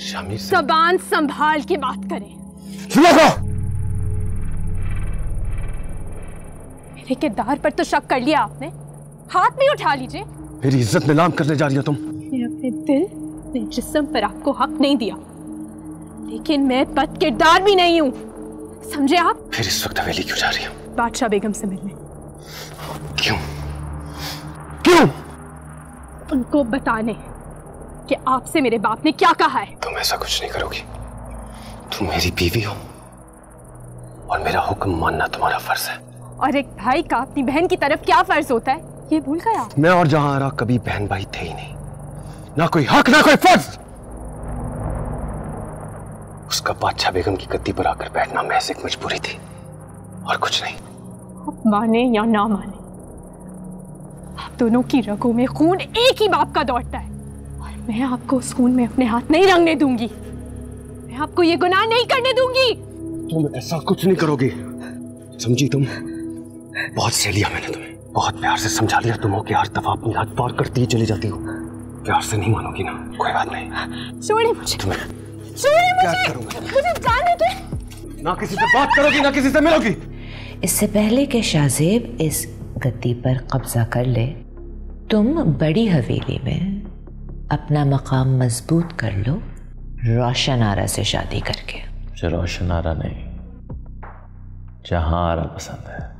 शामिर से। जबान संभाल के बात करें। सुनो मेरे किरदार पर तो शक कर लिया आपने। हाथ भी उठा लीजिए। मेरी इज़्ज़त नीलाम करने जा रही हो तुम। मैंने अपने दिल अपने जिस्म पर आपको हक नहीं दिया। लेकिन मैं बद किरदार भी नहीं हूँ। समझे आप? फिर इस वक्त हवेली क्यों जा रही हूँ? बादशाह बेगम से मिलने। क्यों? क्यों? उनको बताने। कि आपसे मेरे बाप ने क्या कहा है? तुम ऐसा कुछ नहीं करोगी। तुम मेरी बीवी हो। और मेरा हुक्म मानना तुम्हारा फ़र्ज़ है। और एक भाई का अपनी बहन की तरफ़ क्या फ़र्ज़ होता है? ये भूल आप? मैं और जहाँ आरा कभी बहन भाई थे ही नहीं। ना कोई हक ना कोई फ़र्ज़! उसका बादशाह बेगम की गद्दी पर आकर बैठना महज एक मजबूरी थी। और कुछ नहीं। माने या ना माने दोनों की रगों में खून एक ही बाप का दौड़ता है। और मैं आपको उस खून में अपने हाथ नहीं रंगने दूँगी। मैं आपको ये गुनाह नहीं करने दूँगी। तुम ऐसा कुछ नहीं करोगी। समझी तुम? बहुत सह लिया मैंने तुम्हें। बहुत प्यार से समझा लिया तुम हो कि हर दफ़ा अपनी हाथ पार करती ही चली जाती हो। प्यार से नहीं मानोगी ना? कोई बात नहीं। छोड़िए मुझे। तुम्हें छोड़िए क्या करूँगा? मुझे जाने दे। ना किसी से बात करोगी ना किसी से मिलोगी। इससे पहले कि शाहजेब इस गद्दी पर कब्जा कर ले तुम बड़ी हवेली में अपना मकाम मज़बूत कर लो रोशन आरा से शादी करके। मुझे रोशन आरा नहीं, जहाँ आरा पसंद है।